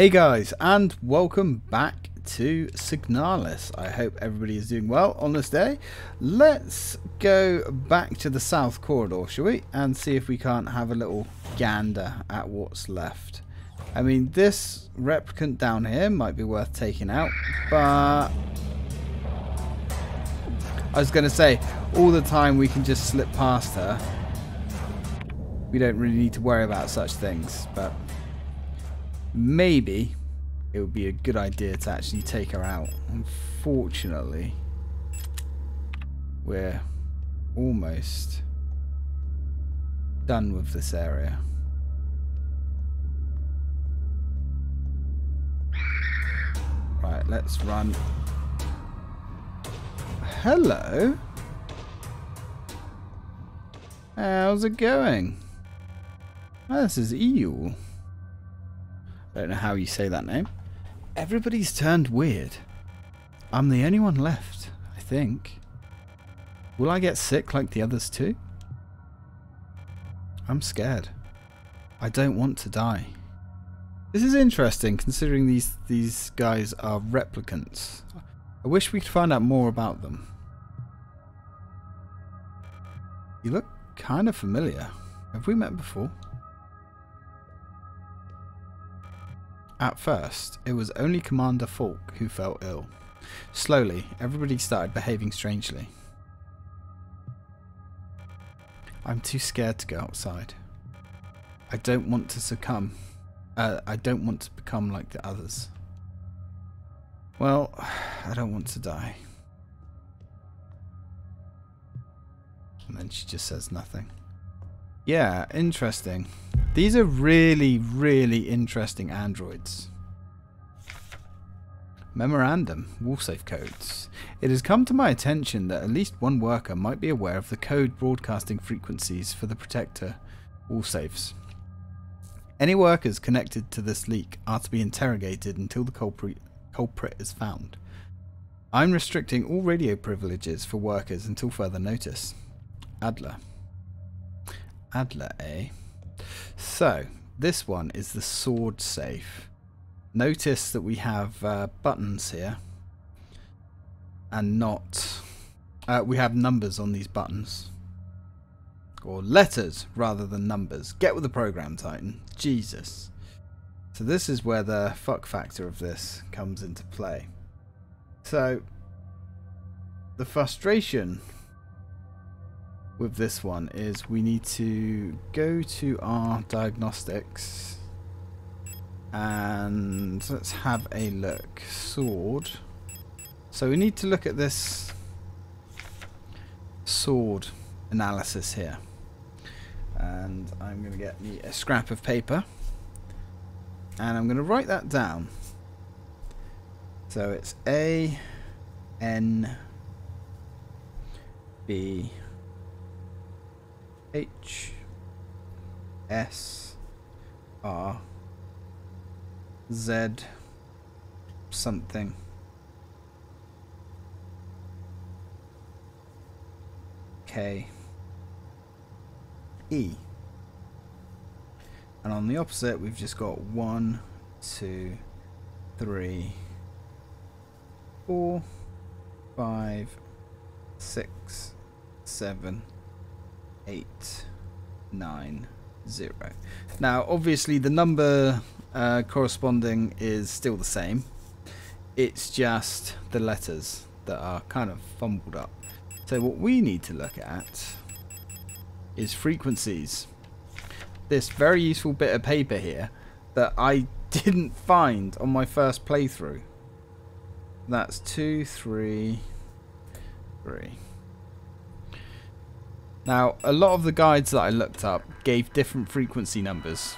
Hey guys, and welcome back to Signalis. I hope everybody is doing well on this day. Let's go back to the south corridor, shall we? And see if we can't have a little gander at what's left. I mean, this replicant down here might be worth taking out, but... I was going to say, all the time we can just slip past her. We don't really need to worry about such things, but maybe it would be a good idea to actually take her out. Unfortunately, we're almost done with this area. Right, let's run. Hello. How's it going? Oh, this is Eel. Don't know how you say that name. Everybody's turned weird. I'm the only one left, I think. Will I get sick like the others too? I'm scared. I don't want to die. This is interesting considering these these guys are replicants. I wish we could find out more about them. You look kind of familiar. Have we met before? At first, it was only Commander Falk who fell ill. Slowly, everybody started behaving strangely. I'm too scared to go outside. I don't want to succumb. Uh, I don't want to become like the others. Well, I don't want to die. And then she just says nothing. Yeah, interesting. These are really, really interesting androids. Memorandum, WallSafe codes. It has come to my attention that at least one worker might be aware of the code broadcasting frequencies for the Protector WallSafes. Any workers connected to this leak are to be interrogated until the culprit, culprit is found. I'm restricting all radio privileges for workers until further notice. Adler. Adler, eh? So, this one is the sword safe. Notice that we have uh, buttons here and not... Uh, we have numbers on these buttons. Or letters rather than numbers. Get with the program, Tytan. Jesus. So this is where the fuck factor of this comes into play. So, the frustration with this one is we need to go to our diagnostics and let's have a look. Sword. So we need to look at this sword analysis here. And I'm going to get me a scrap of paper and I'm going to write that down. So it's A N B H S R Z something. K. E. And on the opposite we've just got one two three four five six seven eight nine zero. Now, obviously, the number uh, corresponding is still the same. It's just the letters that are kind of fumbled up. So what we need to look at is frequencies. This very useful bit of paper here that I didn't find on my first playthrough. That's two, three, three. Now, a lot of the guides that I looked up gave different frequency numbers,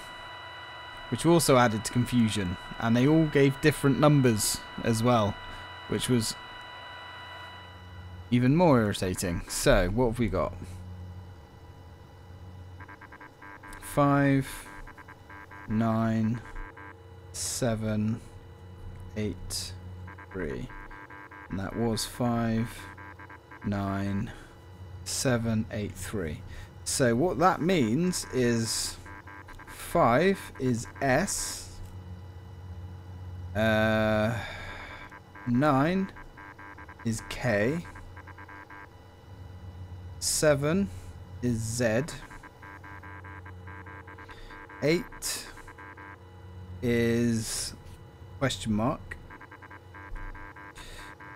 which also added to confusion, and they all gave different numbers as well, which was even more irritating. So, what have we got? Five, nine, seven, eight, three, and that was five, nine. 783. So what that means is 5 is S, Uh, 9 is K. 7 is Z. 8 is question mark.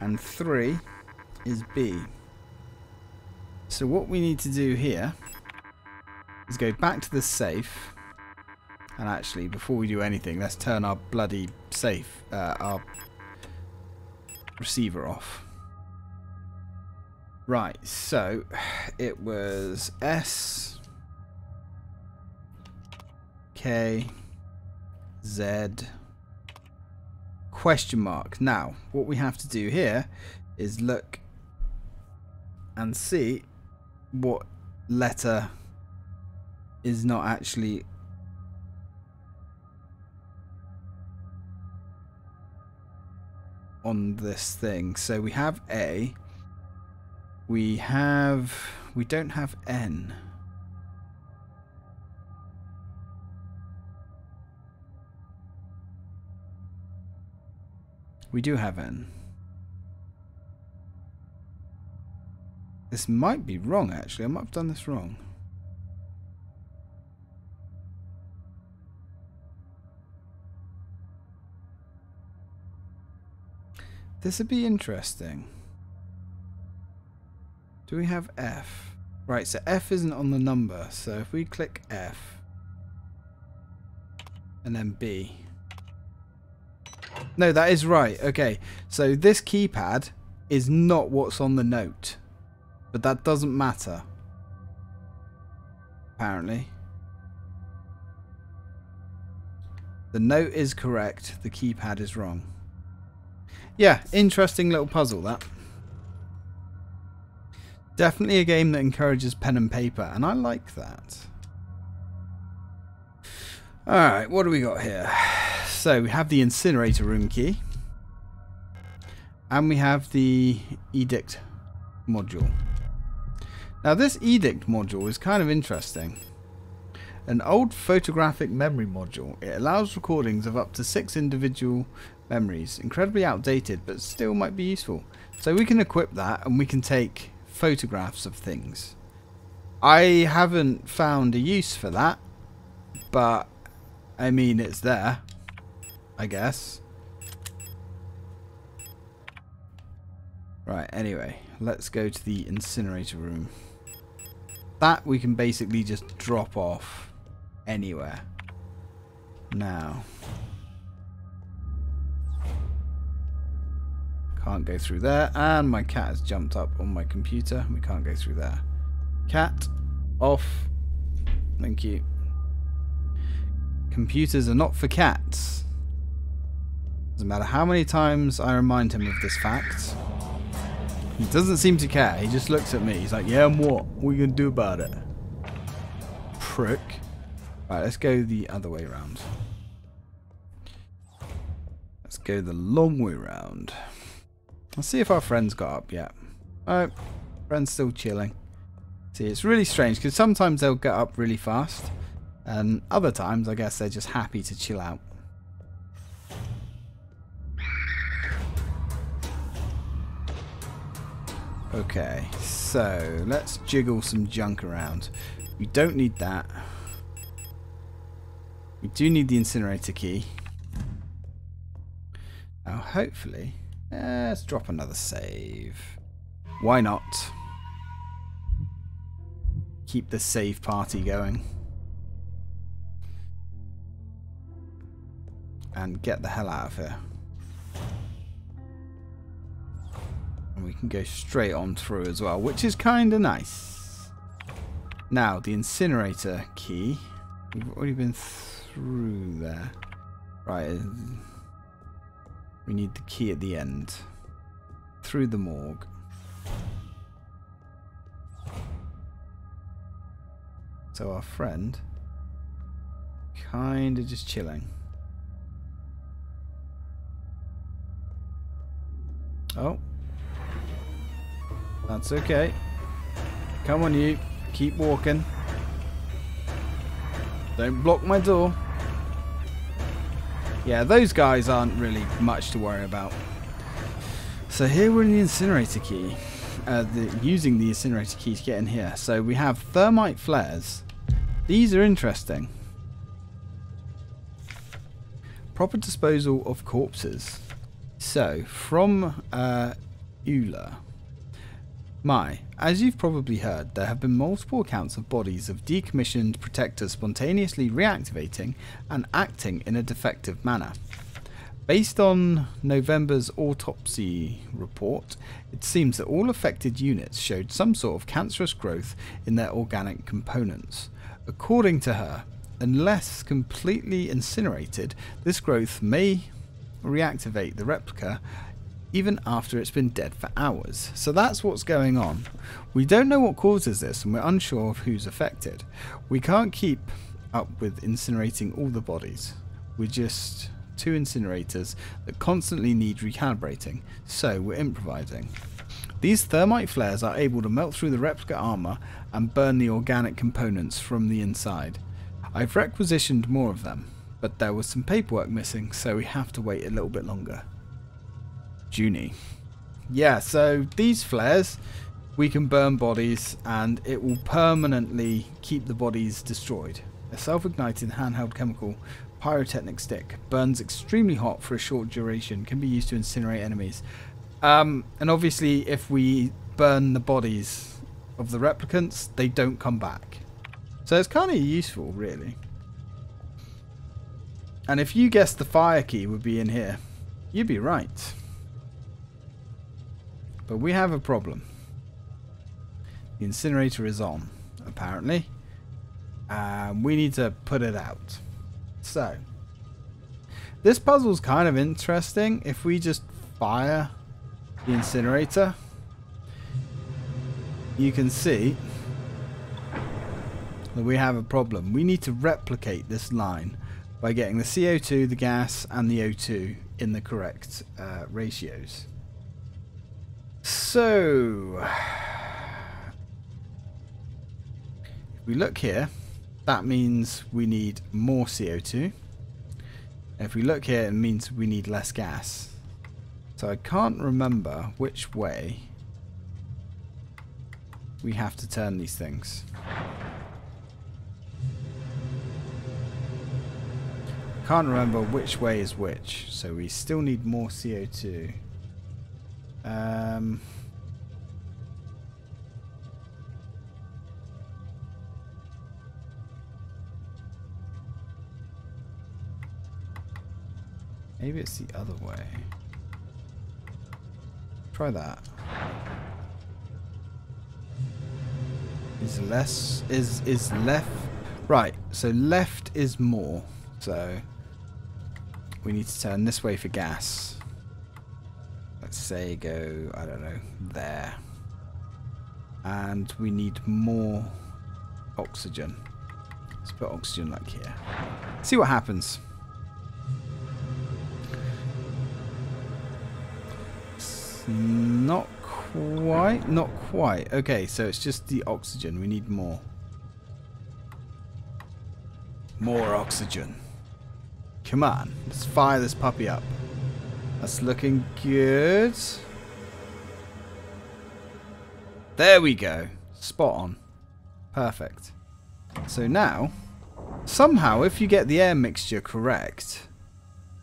And 3 is B. So what we need to do here is go back to the safe. And actually, before we do anything, let's turn our bloody safe, uh, our receiver off. Right, so it was S K Z question mark. Now, what we have to do here is look and see what letter is not actually on this thing. So we have A. We have... We don't have N. We do have N. This might be wrong, actually. I might have done this wrong. This would be interesting. Do we have F? Right, so F isn't on the number. So if we click F and then B. No, that is right. Okay, so this keypad is not what's on the note. But that doesn't matter. Apparently. The note is correct. The keypad is wrong. Yeah, interesting little puzzle that. Definitely a game that encourages pen and paper, and I like that. Alright, what do we got here? So, we have the incinerator room key. And we have the edict module. Now this edict module is kind of interesting. An old photographic memory module. It allows recordings of up to six individual memories. Incredibly outdated, but still might be useful. So we can equip that and we can take photographs of things. I haven't found a use for that, but I mean it's there, I guess. Right, anyway, let's go to the incinerator room. That we can basically just drop off anywhere. Now, Can't go through there. And my cat has jumped up on my computer. We can't go through there. Cat, off. Thank you. Computers are not for cats. Doesn't matter how many times I remind him of this fact. He doesn't seem to care. He just looks at me. He's like, yeah, and what? What are you going to do about it? Prick. Right, let's go the other way around. Let's go the long way round. Let's see if our friend's got up yet. Oh, friend's still chilling. See, it's really strange because sometimes they'll get up really fast, and other times I guess they're just happy to chill out. Okay, so let's jiggle some junk around. We don't need that. We do need the incinerator key. Now, hopefully, let's drop another save. Why not? Keep the save party going. And get the hell out of here. And we can go straight on through as well, which is kind of nice. Now, the incinerator key. We've already been through there. Right. Uh, we need the key at the end. Through the morgue. So our friend kind of just chilling. Oh. That's okay. Come on you. Keep walking. Don't block my door. Yeah, those guys aren't really much to worry about. So here we're in the incinerator key. Uh, the, using the incinerator key to get in here. So we have thermite flares. These are interesting. Proper disposal of corpses. So, from uh, Euler. My, as you've probably heard, there have been multiple accounts of bodies of decommissioned protectors spontaneously reactivating and acting in a defective manner. Based on November's autopsy report, it seems that all affected units showed some sort of cancerous growth in their organic components. According to her, unless completely incinerated, this growth may reactivate the replica even after it's been dead for hours. So that's what's going on. We don't know what causes this and we're unsure of who's affected. We can't keep up with incinerating all the bodies. We're just two incinerators that constantly need recalibrating, so we're improvising. These thermite flares are able to melt through the replica armour and burn the organic components from the inside. I've requisitioned more of them, but there was some paperwork missing, so we have to wait a little bit longer. Junie. Yeah, so these flares, we can burn bodies and it will permanently keep the bodies destroyed. A self-igniting handheld chemical pyrotechnic stick burns extremely hot for a short duration, can be used to incinerate enemies. Um, and obviously if we burn the bodies of the replicants, they don't come back. So it's kind of useful, really. And if you guessed the fire key would be in here, you'd be right. But we have a problem. The incinerator is on, apparently. Um, we need to put it out. So, this puzzle's kind of interesting. If we just fire the incinerator, you can see that we have a problem. We need to replicate this line by getting the CO2, the gas, and the O2 in the correct uh, ratios. So, if we look here, that means we need more CO2. If we look here, it means we need less gas. So I can't remember which way we have to turn these things. Can't remember which way is which, so we still need more CO2. Um, maybe it's the other way. Try that. Is less is is left right, so left is more. So we need to turn this way for gas. Let's say go, I don't know, there. And we need more oxygen. Let's put oxygen like here. See what happens. Not quite, not quite. Okay, so it's just the oxygen. We need more. More oxygen. Come on, let's fire this puppy up. That's looking good. There we go. Spot on. Perfect. So now, somehow, if you get the air mixture correct,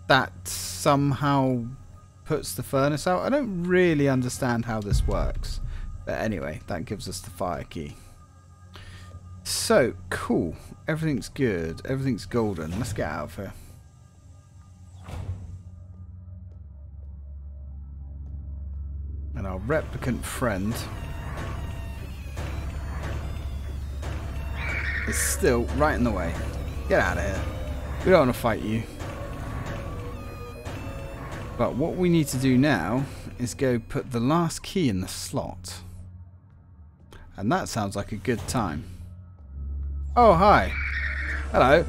that somehow puts the furnace out. I don't really understand how this works. But anyway, that gives us the fire key. So, cool. Everything's good. Everything's golden. Let's get out of here. And our replicant friend is still right in the way. Get out of here. We don't want to fight you. But what we need to do now is go put the last key in the slot. And that sounds like a good time. Oh, hi. Hello.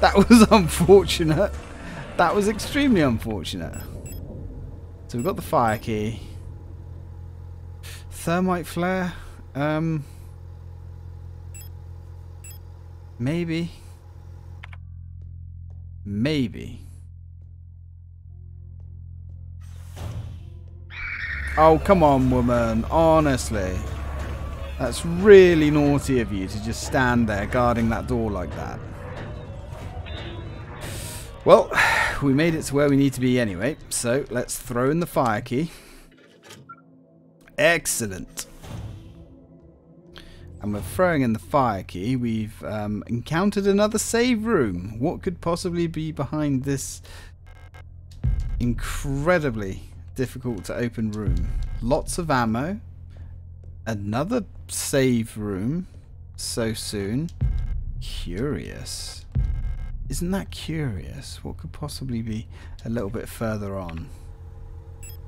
That was unfortunate. That was extremely unfortunate. So we've got the fire key. Thermite flare? Um, maybe. Maybe. Oh, come on, woman. Honestly. That's really naughty of you to just stand there guarding that door like that. Well, we made it to where we need to be anyway, so let's throw in the fire key. Excellent. And we're throwing in the fire key. We've um, encountered another save room. What could possibly be behind this incredibly difficult to open room? Lots of ammo. Another save room so soon. Curious. Isn't that curious? What could possibly be a little bit further on?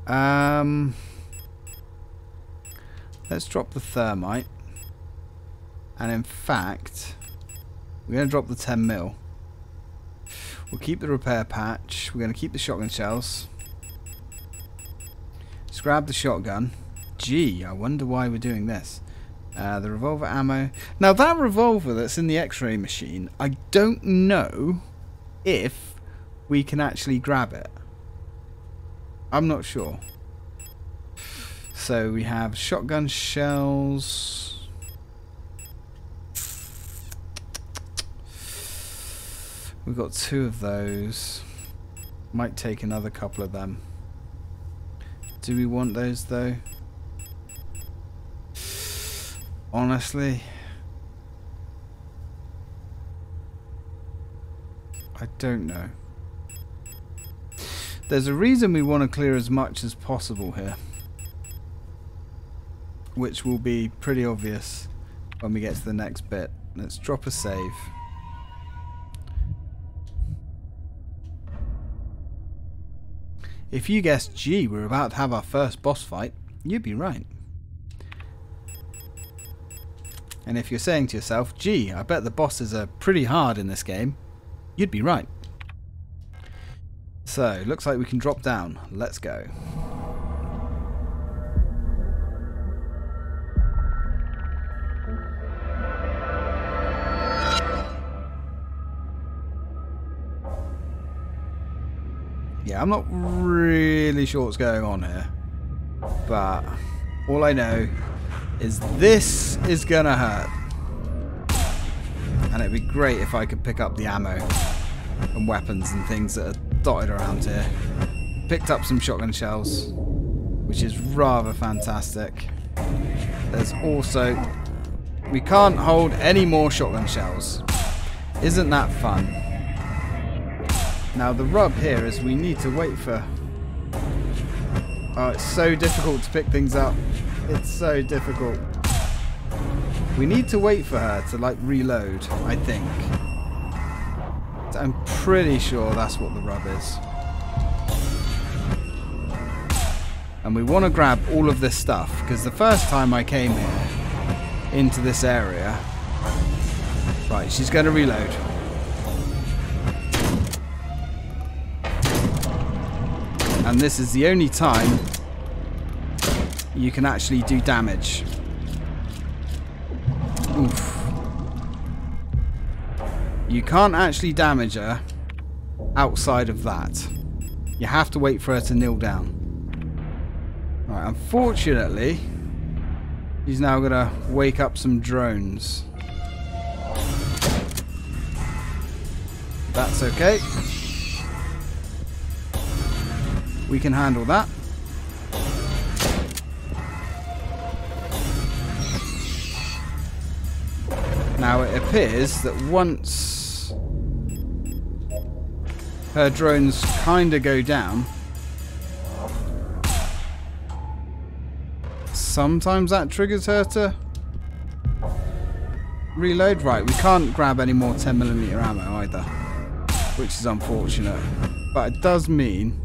Um, let's drop the thermite. And in fact, we're going to drop the 10 mil. We'll keep the repair patch. We're going to keep the shotgun shells. Grab the shotgun. Gee, I wonder why we're doing this. Uh, the revolver ammo. Now that revolver that's in the x-ray machine, I don't know if we can actually grab it. I'm not sure. So we have shotgun shells. We've got two of those. Might take another couple of them. Do we want those though? Honestly, I don't know. There's a reason we want to clear as much as possible here. Which will be pretty obvious when we get to the next bit. Let's drop a save. If you guessed, gee, we're about to have our first boss fight, you'd be right. And if you're saying to yourself, gee, I bet the bosses are pretty hard in this game, you'd be right. So, looks like we can drop down. Let's go. Yeah, I'm not really sure what's going on here. But all I know is this is gonna hurt. And it'd be great if I could pick up the ammo and weapons and things that are dotted around here. Picked up some shotgun shells, which is rather fantastic. There's also... We can't hold any more shotgun shells. Isn't that fun? Now the rub here is we need to wait for... Oh, it's so difficult to pick things up. It's so difficult. We need to wait for her to like reload, I think. I'm pretty sure that's what the rub is. And we want to grab all of this stuff because the first time I came here into this area... Right, she's going to reload. And this is the only time you can actually do damage. Oof. You can't actually damage her outside of that. You have to wait for her to kneel down. Right, unfortunately, he's now going to wake up some drones. That's okay. We can handle that. Now it appears that once her drones kind of go down, sometimes that triggers her to reload. Right, we can't grab any more 10mm ammo either, which is unfortunate. But it does mean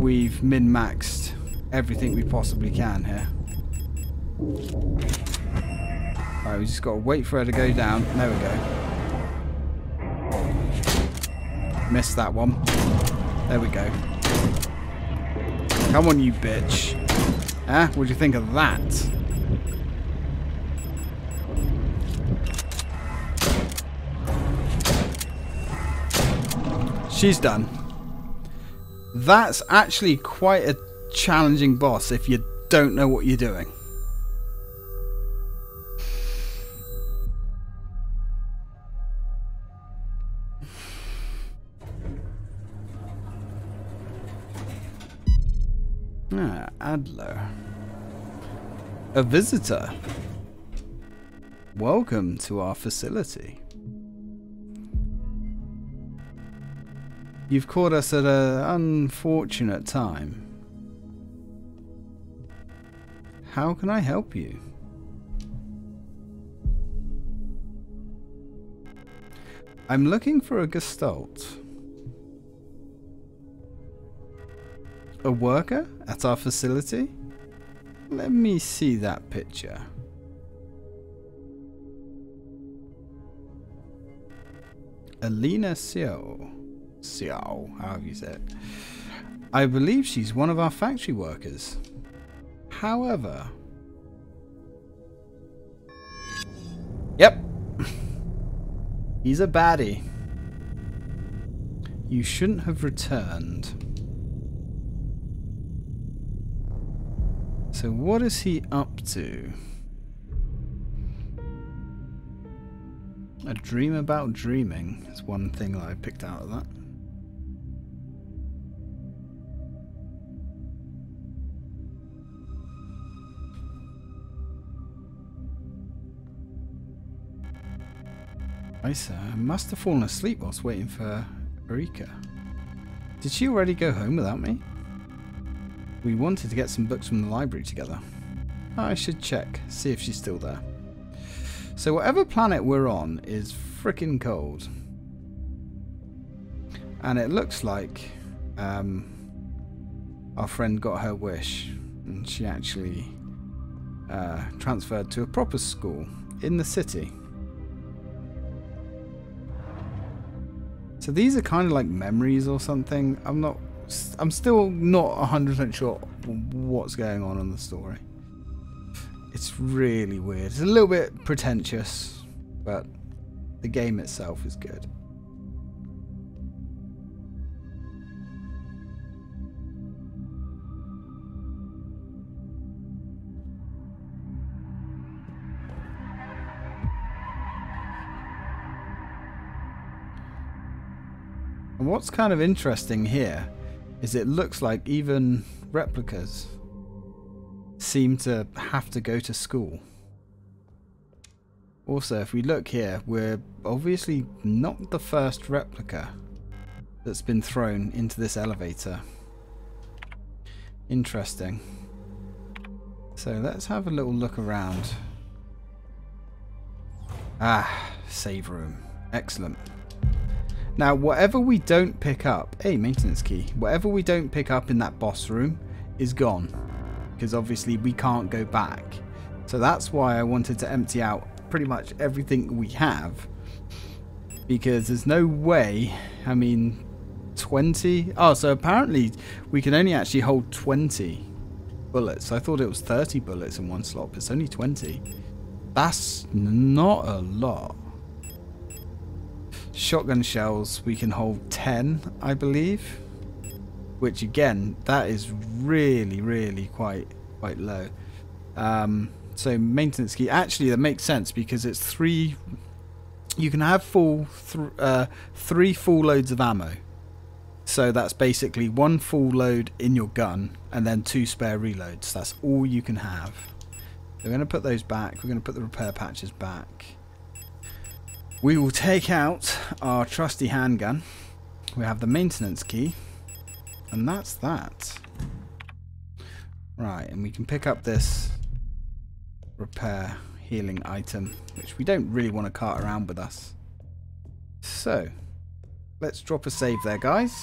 we've min-maxed everything we possibly can here. Alright, we just got to wait for her to go down. There we go. Missed that one. There we go. Come on, you bitch. Huh? What do you think of that? She's done. That's actually quite a challenging boss if you don't know what you're doing. Ah, Adler. A visitor. Welcome to our facility. You've caught us at an unfortunate time. How can I help you? I'm looking for a gestalt. A worker at our facility? Let me see that picture. Alina Xiao. Xiao, however you say it. I believe she's one of our factory workers. However... Yep. He's a baddie. You shouldn't have returned. So what is he up to? A dream about dreaming is one thing that I picked out of that. I I must have fallen asleep whilst waiting for Erika. Did she already go home without me? We wanted to get some books from the library together. I should check, see if she's still there. So whatever planet we're on is freaking cold. And it looks like um, our friend got her wish and she actually uh, transferred to a proper school in the city. So these are kind of like memories or something. I'm not I'm still not 100% sure what's going on in the story. It's really weird. It's a little bit pretentious, but the game itself is good. What's kind of interesting here is it looks like even replicas seem to have to go to school. Also, if we look here, we're obviously not the first replica that's been thrown into this elevator. Interesting. So let's have a little look around. Ah, save room. Excellent. Now, whatever we don't pick up, a maintenance key, whatever we don't pick up in that boss room is gone. Because obviously we can't go back. So that's why I wanted to empty out pretty much everything we have. Because there's no way, I mean, 20? Oh, so apparently we can only actually hold 20 bullets. I thought it was 30 bullets in one slot, but it's only 20. That's not a lot. Shotgun shells, we can hold 10, I believe. Which again, that is really, really quite quite low. Um, so maintenance key, actually that makes sense because it's three, you can have full, th uh, three full loads of ammo. So that's basically one full load in your gun and then two spare reloads. That's all you can have. We're going to put those back. We're going to put the repair patches back. We will take out our trusty handgun. We have the maintenance key. And that's that. Right, and we can pick up this repair healing item, which we don't really want to cart around with us. So, let's drop a save there, guys.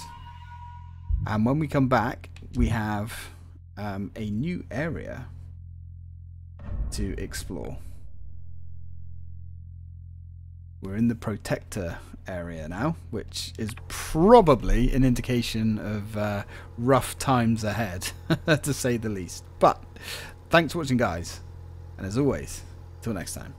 And when we come back, we have um, a new area to explore. We're in the protector area now, which is probably an indication of uh, rough times ahead, to say the least. But thanks for watching, guys. And as always, till next time.